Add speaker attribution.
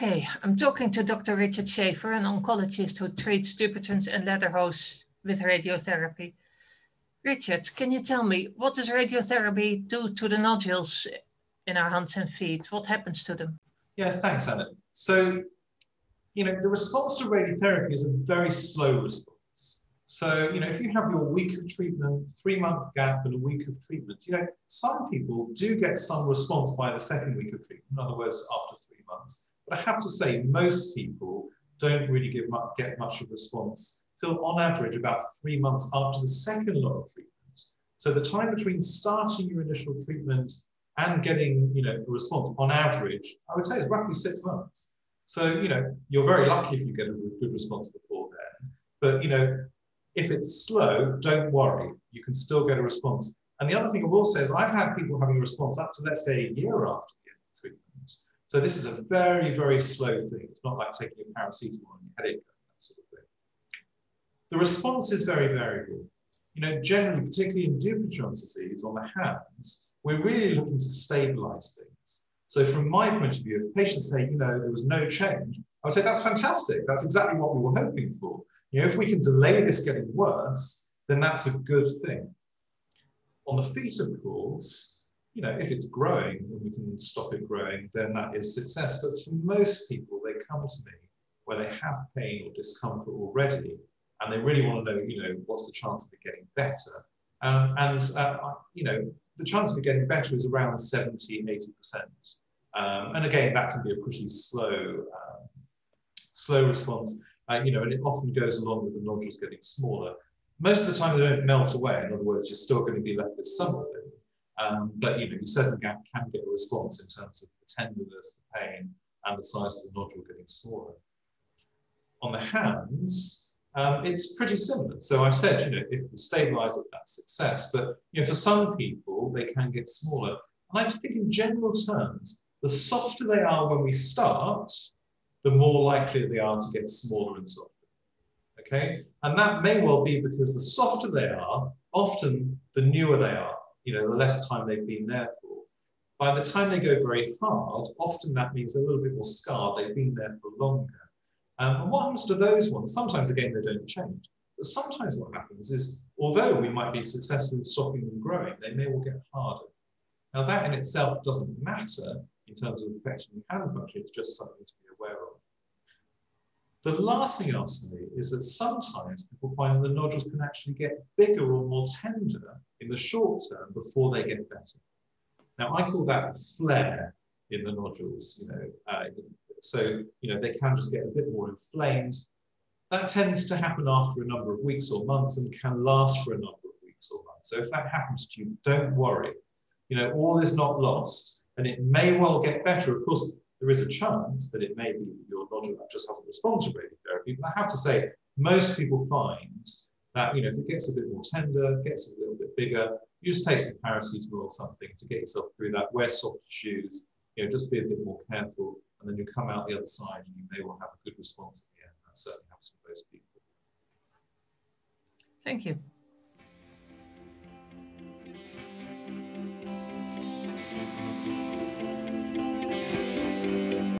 Speaker 1: Hi, I'm talking to Dr. Richard Shaffer, an oncologist who treats Dupuytren's and Ledderhose with radiotherapy. Richard, can you tell me what does radiotherapy do to the nodules in our hands and feet? What happens to them?
Speaker 2: Yeah, thanks, Anna. So, you know, the response to radiotherapy is a very slow response. So, you know, if you have your week of treatment, three month gap, and a week of treatment, you know, some people do get some response by the second week of treatment, in other words, after three months. But I have to say, most people don't really give much, get much of a response till on average about three months after the second lot of treatment. So the time between starting your initial treatment and getting you know, a response on average, I would say is roughly six months. So, you know, you're very lucky if you get a good response before then. But, you know, if it's slow, don't worry. You can still get a response. And the other thing I will say is I've had people having a response up to, let's say, a year after the treatment. So this is a very, very slow thing. It's not like taking a paracetamol and your headache, that sort of thing. The response is very variable. You know, generally, particularly in Dupuytren's disease on the hands, we're really looking to stabilize things. So from my point of view, if patients say, you know, there was no change, I would say that's fantastic. That's exactly what we were hoping for. You know, if we can delay this getting worse, then that's a good thing. On the feet, of course, you know, if it's growing and we can stop it growing, then that is success. But for most people, they come to me where they have pain or discomfort already, and they really want to know, you know, what's the chance of it getting better? Um, and, uh, you know, the chance of it getting better is around 70, 80%. Um, and again, that can be a pretty slow, um, slow response, uh, you know, and it often goes along with the nodules getting smaller. Most of the time, they don't melt away. In other words, you're still going to be left with something. Um, but, you know, you certainly can, can get a response in terms of the tenderness, the pain, and the size of the nodule getting smaller. On the hands, um, it's pretty similar. So I've said, you know, if we stabilize it, that's success. But you know, for some people, they can get smaller. And I just think in general terms, the softer they are when we start, the more likely they are to get smaller and softer. Okay? And that may well be because the softer they are, often the newer they are, you know, the less time they've been there for. By the time they go very hard, often that means they're a little bit more scarred, they've been there for longer. Um, and what happens to those ones? Sometimes, again, they don't change. But sometimes what happens is, although we might be successful in stopping them growing, they may well get harder. Now, that in itself doesn't matter in terms of affecting the hand function, it's just something to be aware of. The last thing I'll say is that sometimes people find the nodules can actually get bigger or more tender the short term before they get better. Now, I call that flare in the nodules. You know, uh, so, you know, they can just get a bit more inflamed. That tends to happen after a number of weeks or months and can last for a number of weeks or months. So if that happens to you, don't worry. You know, all is not lost and it may well get better. Of course, there is a chance that it may be your nodule just hasn't responded to radiotherapy. But I have to say, most people find you know, if it gets a bit more tender, gets a little bit bigger, you just take some paracetamol or something to get yourself through that. Wear soft shoes, you know, just be a bit more careful and then you come out the other side and you may well have a good response at the end. That certainly happens to most people.
Speaker 1: Thank you.